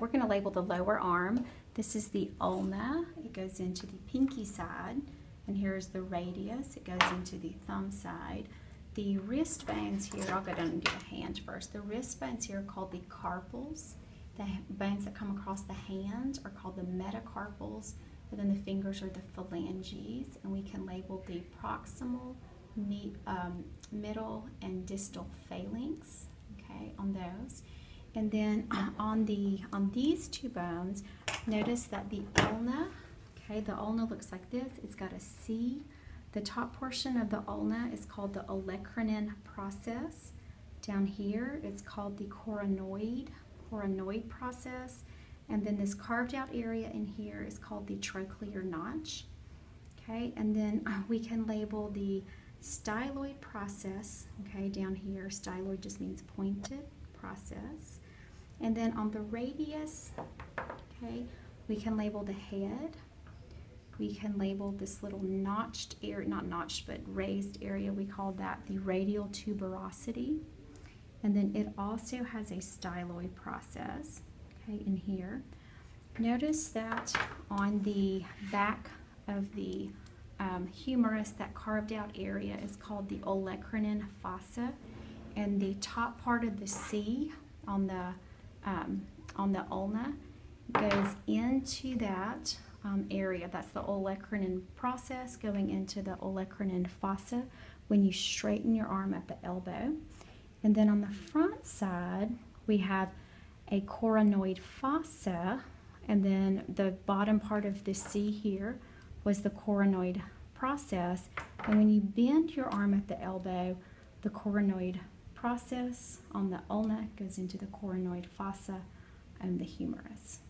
we're going to label the lower arm. This is the ulna. It goes into the pinky side. And here's the radius. It goes into the thumb side. The wrist bones here, I'll go down and do the hand first. The wrist bones here are called the carpals. The bones that come across the hand are called the metacarpals. And then the fingers are the phalanges. And we can label the proximal, um, middle, and distal phalanx, okay, on those. And then uh, on the on these two bones, notice that the ulna, okay, the ulna looks like this. It's got a C. The top portion of the ulna is called the olecranon process. Down here, it's called the coronoid, coronoid process. And then this carved out area in here is called the trochlear notch. Okay, and then uh, we can label the styloid process, okay, down here. Styloid just means pointed process. And then on the radius, okay, we can label the head. We can label this little notched area, not notched, but raised area, we call that the radial tuberosity. And then it also has a styloid process, okay, in here. Notice that on the back of the um, humerus, that carved out area is called the olecranon fossa. And the top part of the C on the um, on the ulna goes into that um, area. That's the olecranon process going into the olecranon fossa when you straighten your arm at the elbow. And then on the front side, we have a coronoid fossa, and then the bottom part of the C here was the coronoid process. And when you bend your arm at the elbow, the coronoid process on the ulna goes into the coronoid fossa and the humerus.